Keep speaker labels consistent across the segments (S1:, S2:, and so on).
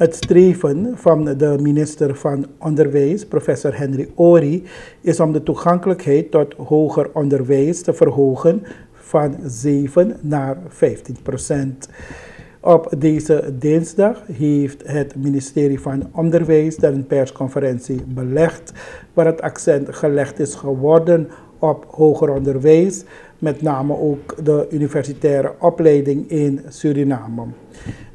S1: Het streven van de minister van Onderwijs, professor Henry Ori, is om de toegankelijkheid tot hoger onderwijs te verhogen van 7 naar 15 procent. Op deze dinsdag heeft het ministerie van Onderwijs een persconferentie belegd, waar het accent gelegd is geworden op hoger onderwijs, met name ook de universitaire opleiding in Suriname.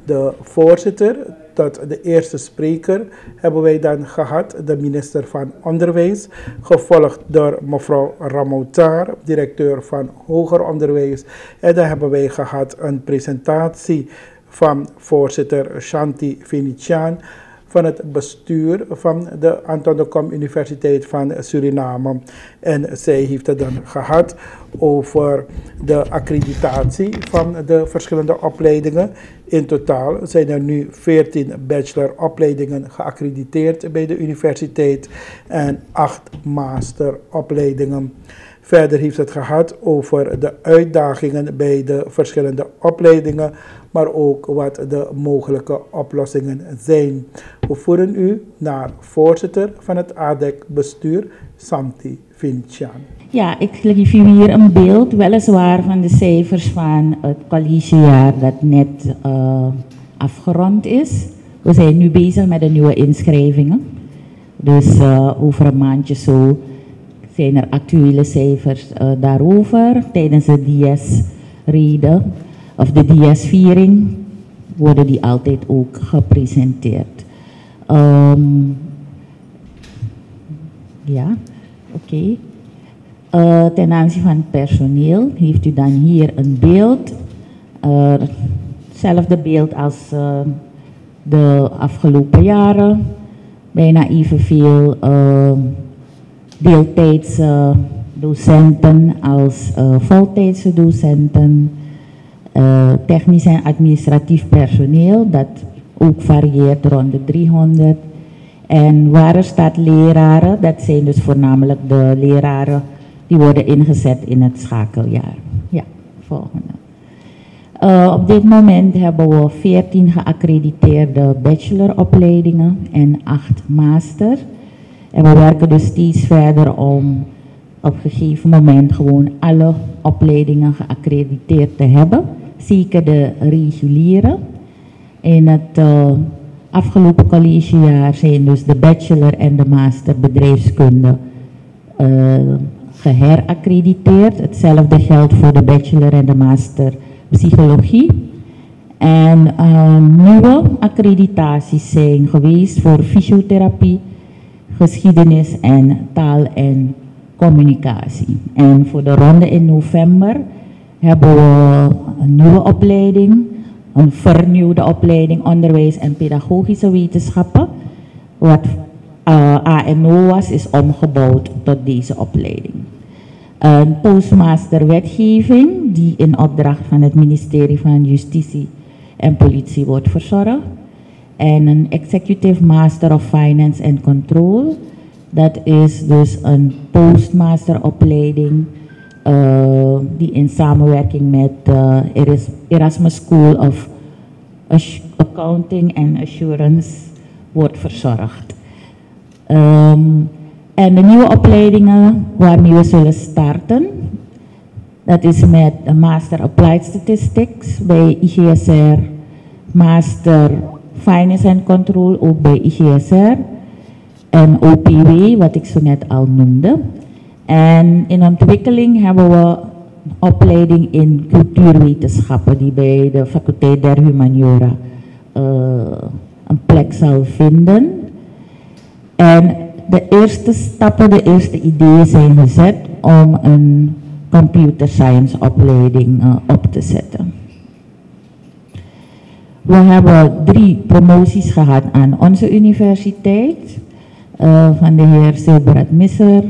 S1: De voorzitter tot de eerste spreker hebben wij dan gehad, de minister van Onderwijs, gevolgd door mevrouw Ramotar, directeur van Hoger Onderwijs. En dan hebben wij gehad een presentatie van voorzitter Shanti Venetiaan van het bestuur van de Anton de Kom Universiteit van Suriname. En zij heeft het dan gehad over de accreditatie van de verschillende opleidingen. In totaal zijn er nu 14 bacheloropleidingen geaccrediteerd bij de universiteit en 8 masteropleidingen. Verder heeft het gehad over de uitdagingen bij de verschillende opleidingen, maar ook wat de mogelijke oplossingen zijn. We voeren u naar voorzitter van het ADEC-bestuur, Santi Vincian.
S2: Ja, ik geef u hier een beeld, weliswaar van de cijfers van het collegejaar dat net uh, afgerond is. We zijn nu bezig met de nieuwe inschrijvingen. Dus uh, over een maandje zo zijn er actuele cijfers uh, daarover. Tijdens de DS-reden of de DS-viering worden die altijd ook gepresenteerd. Um, ja, oké. Uh, ten aanzien van personeel heeft u dan hier een beeld. Uh, hetzelfde beeld als uh, de afgelopen jaren. Bijna evenveel deeltijdse docenten als voltijdse docenten. technisch en administratief personeel, dat ook varieert rond de 300. En waar staat leraren, dat zijn dus voornamelijk de leraren die worden ingezet in het schakeljaar. Ja, volgende. Uh, op dit moment hebben we 14 geaccrediteerde bacheloropleidingen en 8 master. En we werken dus steeds verder om op een gegeven moment gewoon alle opleidingen geaccrediteerd te hebben. Zeker de reguliere. In het uh, afgelopen collegejaar zijn dus de bachelor en de master bedrijfskunde uh, geheraccrediteerd. Hetzelfde geldt voor de bachelor en de master psychologie. En uh, nieuwe accreditaties zijn geweest voor fysiotherapie, geschiedenis en taal en communicatie. En voor de ronde in november hebben we een nieuwe opleiding, een vernieuwde opleiding onderwijs en pedagogische wetenschappen. Wat uh, ANO was, is omgebouwd tot deze opleiding. Een postmaster wetgeving die in opdracht van het ministerie van Justitie en Politie wordt verzorgd. En een executive master of finance and control. Dat is dus een postmasteropleiding uh, die in samenwerking met uh, Erasmus School of Accounting and Assurance wordt verzorgd. Um, en de nieuwe opleidingen waarmee we zullen starten, dat is met Master Applied Statistics bij IGSR, Master Finance and Control ook bij IGSR en OPW, wat ik zo net al noemde. En in ontwikkeling hebben we opleiding in cultuurwetenschappen die bij de faculteit der Humaniora uh, een plek zal vinden. En de eerste stappen, de eerste ideeën zijn gezet om een computer science opleiding uh, op te zetten. We hebben drie promoties gehad aan onze universiteit. Uh, van de heer Silberat Misser,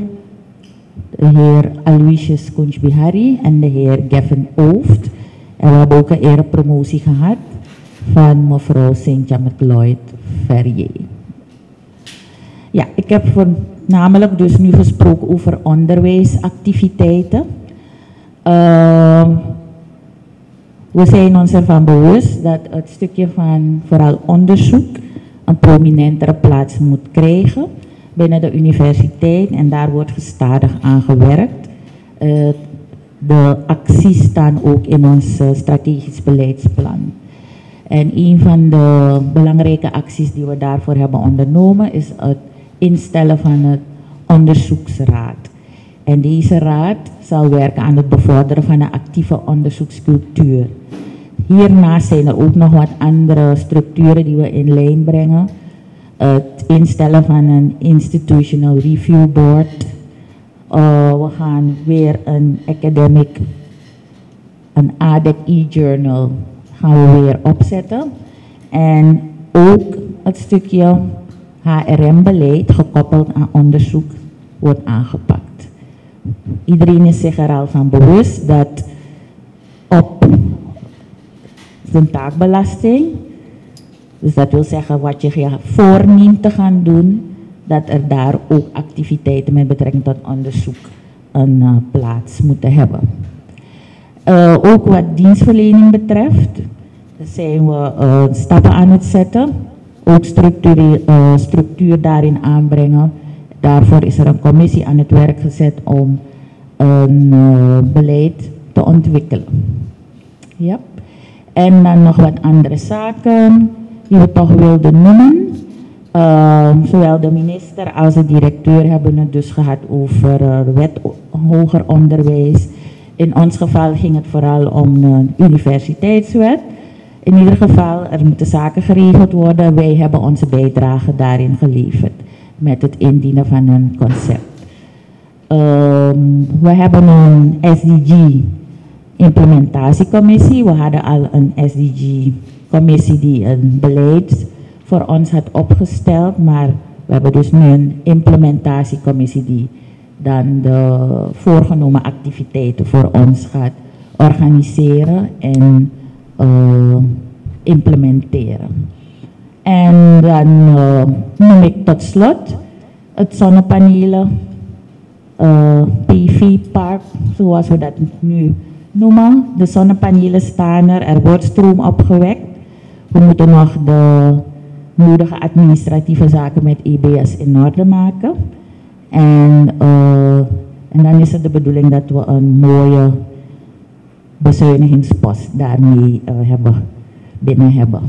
S2: de heer Aloysius Kunchbihari en de heer Gavin Ooft. En we hebben ook een erepromotie gehad van mevrouw Cynthia McLeod Ferrier. Ja, ik heb voornamelijk dus nu gesproken over onderwijsactiviteiten. Uh, we zijn ons ervan bewust dat het stukje van vooral onderzoek een prominentere plaats moet krijgen binnen de universiteit en daar wordt gestadig aan gewerkt. Uh, de acties staan ook in ons uh, strategisch beleidsplan. En een van de belangrijke acties die we daarvoor hebben ondernomen is het instellen van het onderzoeksraad. En deze raad zal werken aan het bevorderen van een actieve onderzoekscultuur. Hiernaast zijn er ook nog wat andere structuren die we in lijn brengen. Het instellen van een institutional review board. Uh, we gaan weer een academic, een ADEC e-journal gaan we weer opzetten. En ook het stukje HRM-beleid gekoppeld aan onderzoek wordt aangepakt. Iedereen is zich er al van bewust dat op zijn taakbelasting, dus dat wil zeggen wat je voorneemt te gaan doen, dat er daar ook activiteiten met betrekking tot onderzoek een uh, plaats moeten hebben. Uh, ook wat dienstverlening betreft, zijn we uh, stappen aan het zetten. Ook structuur daarin aanbrengen. Daarvoor is er een commissie aan het werk gezet om een beleid te ontwikkelen. Ja. En dan nog wat andere zaken die we toch wilden noemen. Uh, zowel de minister als de directeur hebben het dus gehad over uh, wet hoger onderwijs. In ons geval ging het vooral om de universiteitswet. In ieder geval, er moeten zaken geregeld worden. Wij hebben onze bijdrage daarin geleverd met het indienen van een concept. Um, we hebben een SDG implementatiecommissie. We hadden al een SDG-commissie die een beleid voor ons had opgesteld, maar we hebben dus nu een implementatiecommissie die dan de voorgenomen activiteiten voor ons gaat organiseren en uh, implementeren. En dan uh, noem ik tot slot het zonnepanelen uh, PV-park, zoals we dat nu noemen. De zonnepanelen staan er, er wordt stroom opgewekt. We moeten nog de nodige administratieve zaken met EBS in orde maken. En, uh, en dan is het de bedoeling dat we een mooie bezuinigingspost daarmee uh, hebben, binnen hebben.